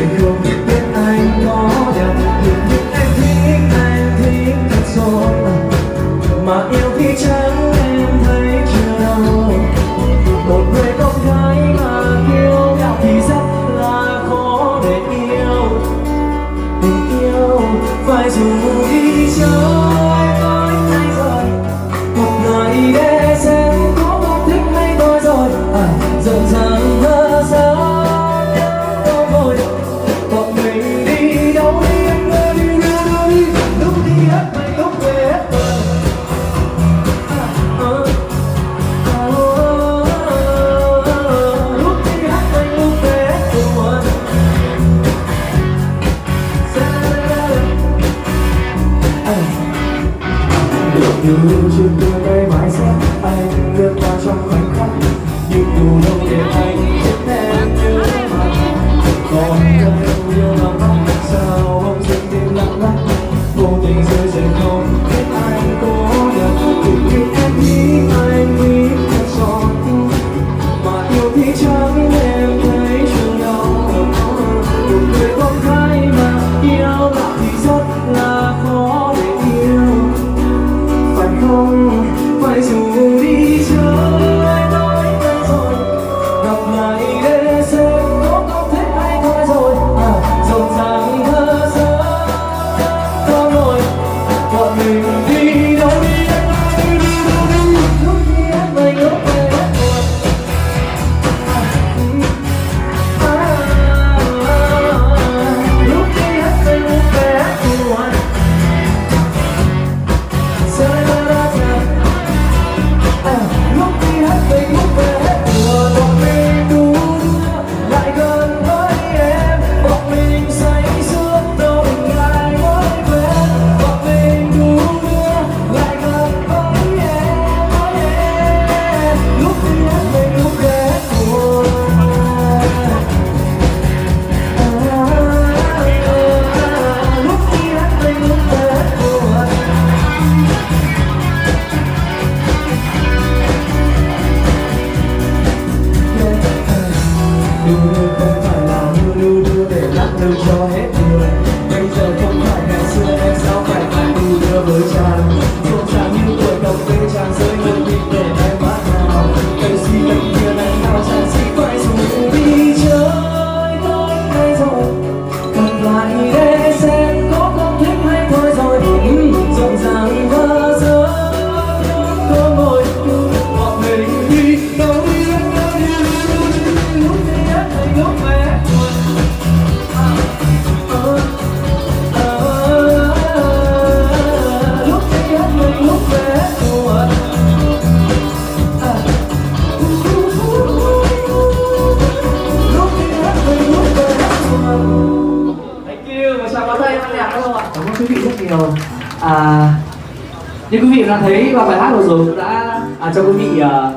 tình yêu, biết anh có đẹp. Được biết em thích anh thích thật rồi. Mà yêu khi chẳng em thấy chưa đâu một người con mà yêu nhau thì rất là khó để yêu. Tình yêu phải dùng Điều yêu trên tôi mãi mãi sẽ anh đưa ta trong khoảnh khắc. Nhưng dù đâu để anh đưa không phải là mưa lưu đưa để lắc lư cho âm nhạc đâu ạ cảm ơn quý vị rất nhiều. À, như quý vị đã thấy và bài hát vừa rồi cũng đã à, cho quý vị à,